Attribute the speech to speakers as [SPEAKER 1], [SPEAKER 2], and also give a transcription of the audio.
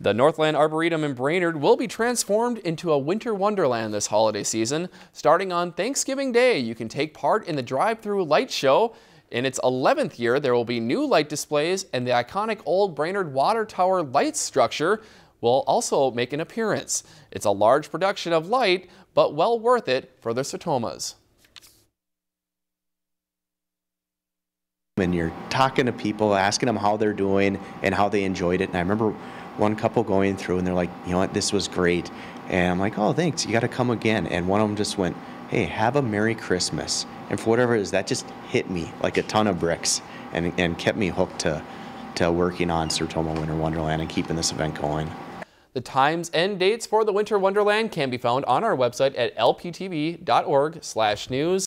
[SPEAKER 1] The Northland Arboretum in Brainerd will be transformed into a winter wonderland this holiday season. Starting on Thanksgiving Day, you can take part in the drive-through light show. In its 11th year, there will be new light displays and the iconic old Brainerd Water Tower light structure will also make an appearance. It's a large production of light, but well worth it for the Sertomas.
[SPEAKER 2] And you're talking to people, asking them how they're doing and how they enjoyed it. And I remember one couple going through and they're like, you know what, this was great. And I'm like, oh, thanks, you got to come again. And one of them just went, hey, have a Merry Christmas. And for whatever it is, that just hit me like a ton of bricks and, and kept me hooked to, to working on Sertoma Winter Wonderland and keeping this event going.
[SPEAKER 1] The times and dates for the Winter Wonderland can be found on our website at lptv.org/news.